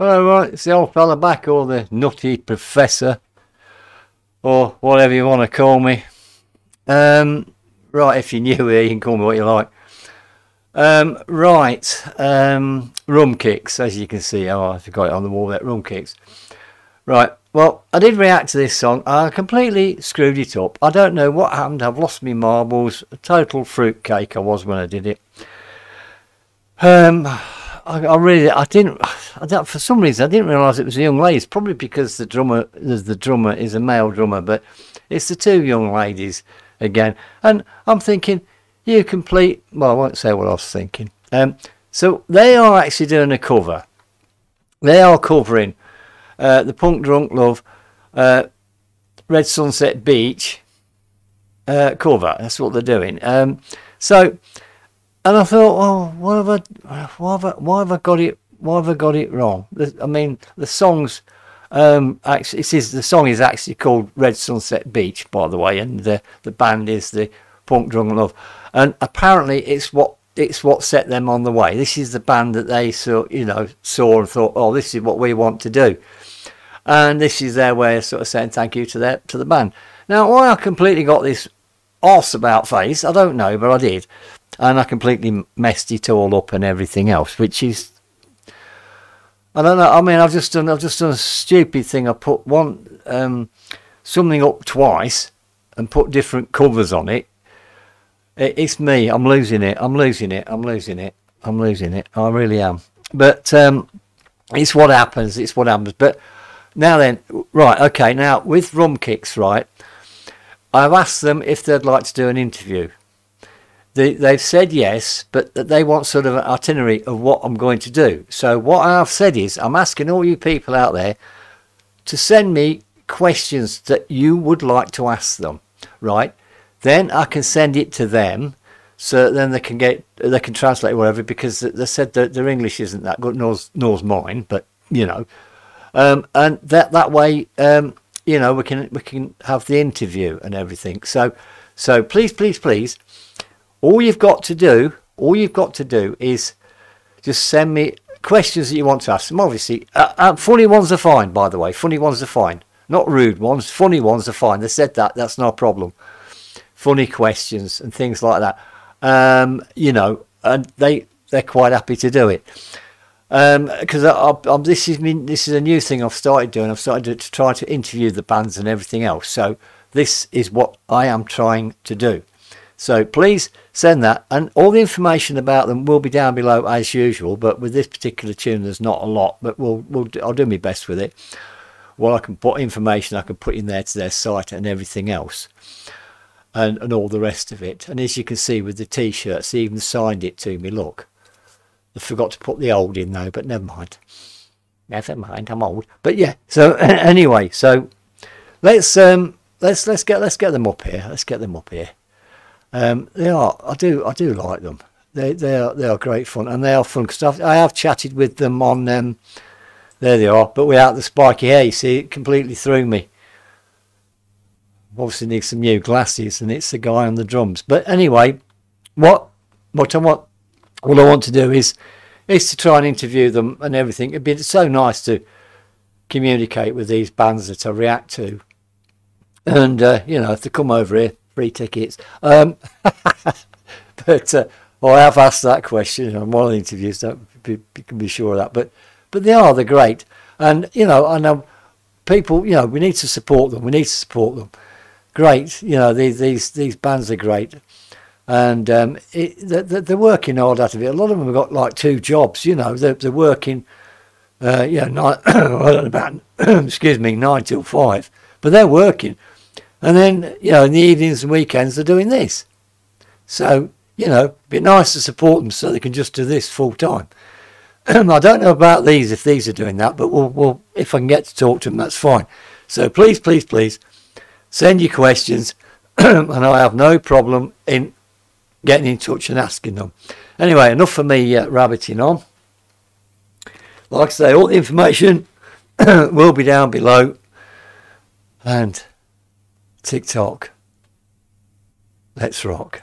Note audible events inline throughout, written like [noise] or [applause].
All right, it's the old fella back, or the nutty professor, or whatever you want to call me. Um, right, if you're new here, you can call me what you like. Um, right, um, Rumkicks, as you can see. Oh, I forgot it on the wall there, Rumkicks. Right, well, I did react to this song. I completely screwed it up. I don't know what happened. I've lost my marbles. A total fruitcake I was when I did it. Um, I, I really, I didn't, I for some reason, I didn't realise it was a young lady. It's probably because the drummer, the drummer is a male drummer, but it's the two young ladies again. And I'm thinking, you complete, well, I won't say what I was thinking. Um, so they are actually doing a cover. They are covering uh, the Punk Drunk Love uh, Red Sunset Beach uh, cover. That's what they're doing. Um, so, and I thought, well, why have I, why have I, why have I got it, why have I got it wrong? The, I mean, the songs, um, actually, it is the song is actually called Red Sunset Beach, by the way, and the the band is the Punk Drunk Love, and apparently it's what it's what set them on the way. This is the band that they saw, you know, saw and thought, oh, this is what we want to do, and this is their way of sort of saying thank you to their to the band. Now, why I completely got this arse about face, I don't know, but I did and I completely messed it all up and everything else, which is I don't know. I mean, I've just done I've just done a stupid thing. I put one um, something up twice and put different covers on it. it. It's me. I'm losing it. I'm losing it. I'm losing it. I'm losing it. I really am. But um, it's what happens. It's what happens. But now then, right? Okay. Now with Rumkicks, right? I've asked them if they'd like to do an interview they, they've said yes, but that they want sort of an itinerary of what I'm going to do. So what I've said is I'm asking all you people out there to send me questions that you would like to ask them, right? Then I can send it to them, so then they can get they can translate whatever because they said that their English isn't that good, nor's nor mine, but you know, um, and that that way, um, you know, we can we can have the interview and everything. So so please please please all you've got to do, all you've got to do is just send me questions that you want to ask them. Obviously, uh, uh, funny ones are fine, by the way. Funny ones are fine. Not rude ones. Funny ones are fine. They said that. That's no problem. Funny questions and things like that. Um, you know, and they they're quite happy to do it. Because um, this is this is a new thing I've started doing. I've started to, to try to interview the bands and everything else. So this is what I am trying to do. So please send that, and all the information about them will be down below as usual. But with this particular tune, there's not a lot, but we'll, we'll I'll do my best with it. Well, I can put information I can put in there to their site and everything else, and and all the rest of it. And as you can see with the t-shirts, they even signed it to me. Look, I forgot to put the old in though, but never mind. Never mind, I'm old. But yeah. So [laughs] anyway, so let's um let's let's get let's get them up here. Let's get them up here. Um, they are. I do. I do like them. They they are they are great fun and they are fun because I have chatted with them on. Um, there they are, but without the spiky hair. You see, it completely threw me. Obviously, need some new glasses, and it's the guy on the drums. But anyway, what what I want what I want to do is is to try and interview them and everything. It'd be so nice to communicate with these bands that I react to, and uh, you know, if they come over here free tickets. Um, [laughs] but uh, well, I have asked that question on one of the interviews. Don't you can be sure of that. But but they are they're great, and you know I know people. You know we need to support them. We need to support them. Great, you know these these these bands are great, and um, it, they're, they're working hard out of it. A lot of them have got like two jobs. You know they're, they're working. Uh, yeah, nine, [coughs] about [coughs] excuse me, nine till five, but they're working and then, you know, in the evenings and weekends, they're doing this. So, you know, it'd be nice to support them so they can just do this full time. [clears throat] I don't know about these, if these are doing that, but we'll, we'll, if I can get to talk to them, that's fine. So please, please, please send your questions, [clears throat] and I have no problem in getting in touch and asking them. Anyway, enough for me uh, rabbiting on. Like I say, all the information [clears throat] will be down below. And TikTok. Let's rock.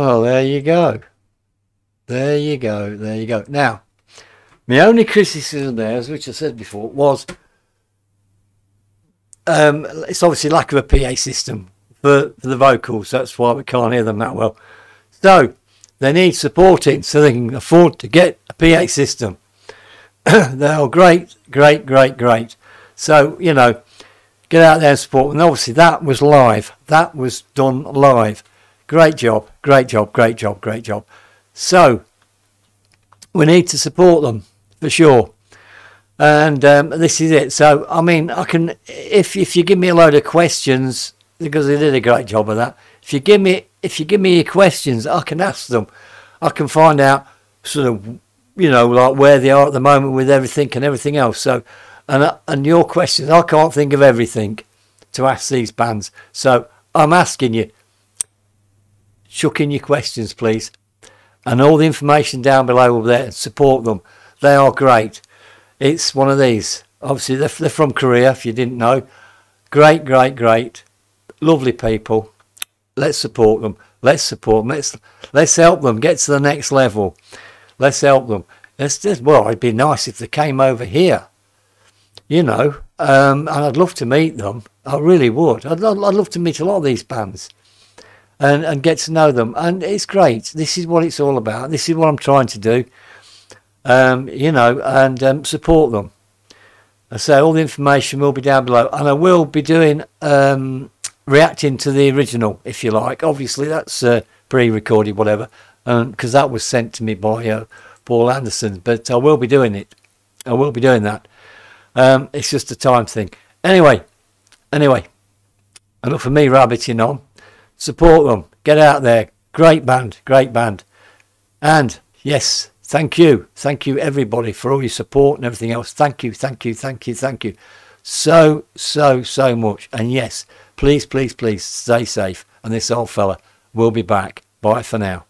Well, there you go. There you go. There you go. Now, my only criticism there, as which I said before, was um, it's obviously lack of a PA system for, for the vocals. That's why we can't hear them that well. So they need supporting so they can afford to get a PA system. [clears throat] they are great, great, great, great. So, you know, get out there and support. And obviously that was live. That was done live. Great job, great job, great job, great job. So we need to support them for sure. And um, this is it. So I mean, I can if if you give me a load of questions because they did a great job of that. If you give me if you give me your questions, I can ask them. I can find out sort of you know like where they are at the moment with everything and everything else. So and and your questions, I can't think of everything to ask these bands. So I'm asking you chuck in your questions, please. And all the information down below will be there. Support them. They are great. It's one of these. Obviously, they're, they're from Korea, if you didn't know. Great, great, great. Lovely people. Let's support them. Let's support them. Let's, let's help them get to the next level. Let's help them. Let's just, well, it'd be nice if they came over here. You know, um, and I'd love to meet them. I really would. I'd, I'd love to meet a lot of these bands and, and get to know them. And it's great. This is what it's all about. This is what I'm trying to do. Um, you know, and um, support them. So all the information will be down below, and I will be doing um, reacting to the original, if you like. Obviously, that's uh, pre-recorded, whatever, because that was sent to me by uh, Paul Anderson. But I will be doing it. I will be doing that. Um, it's just a time thing. Anyway, anyway, enough for me rabbiting on support them, get out there. Great band, great band. And yes, thank you. Thank you, everybody, for all your support and everything else. Thank you, thank you, thank you, thank you so, so, so much. And yes, please, please, please stay safe. And this old fella will be back. Bye for now.